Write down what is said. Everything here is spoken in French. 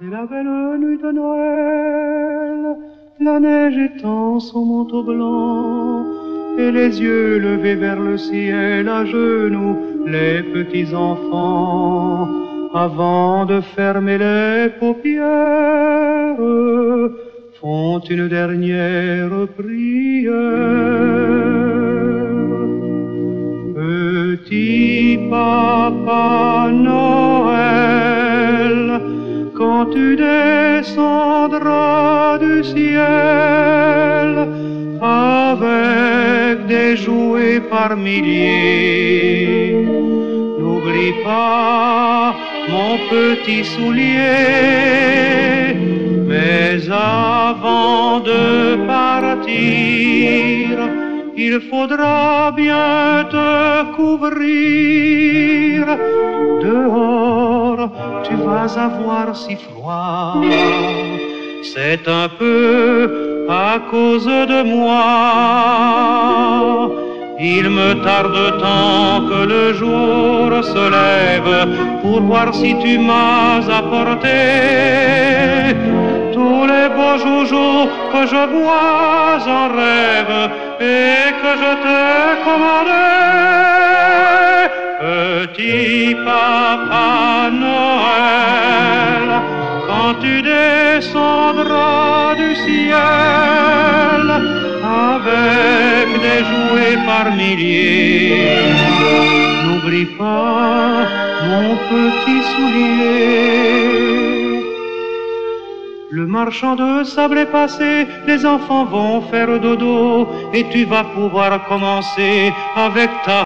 C'est la belle nuit de Noël, la neige étend son manteau blanc, et les yeux levés vers le ciel à genoux, les petits enfants, avant de fermer les paupières, font une dernière prière. Petit papa Noël, tu descendras du ciel avec des jouets par milliers, n'oublie pas mon petit soulier, mais avant de partir, il faudra bien te couvrir. Tu vas avoir si froid. C'est un peu à cause de moi. Il me tarde tant que le jour se lève pour voir si tu m'as apporté tous les beaux joujoux que je vois en rêve et que je te commandais. Papa Noël, quand tu descendras du ciel avec des jouets par milliers, n'oublie pas mon petit soulier. Le marchand de sable est passé, les enfants vont faire dodo et tu vas pouvoir commencer avec ta